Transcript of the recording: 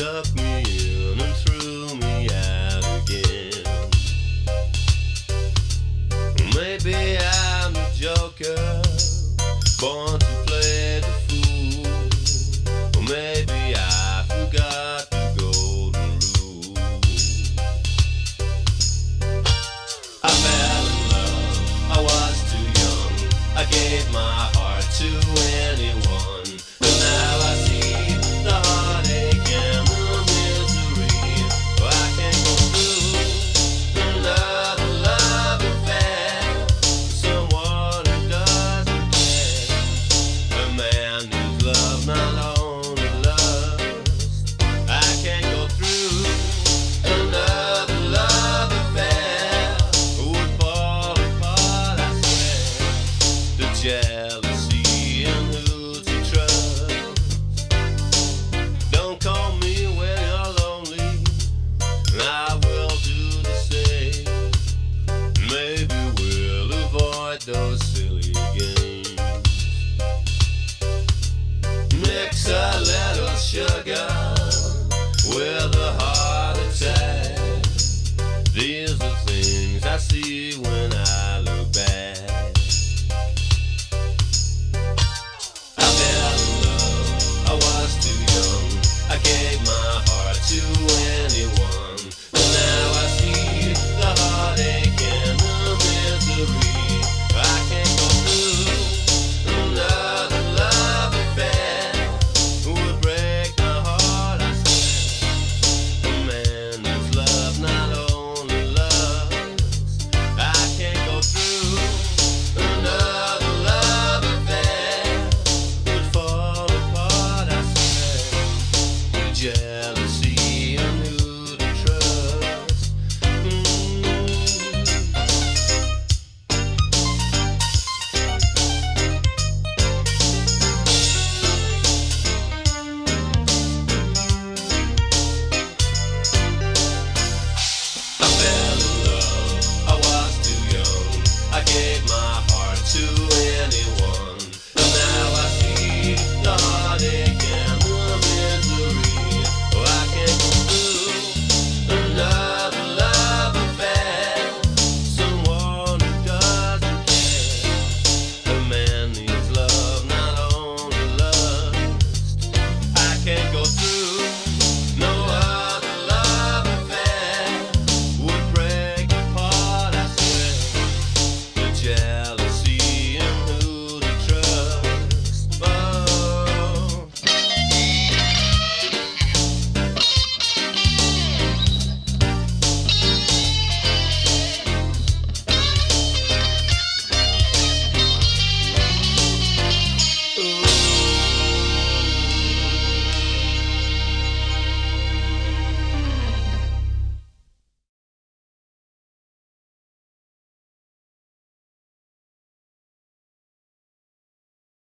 Me in and me out again. Maybe I'm the joker, born to play the fool. Or maybe I forgot the golden rule. I fell in love, I was too young. I gave my heart to anyone. These are things I see when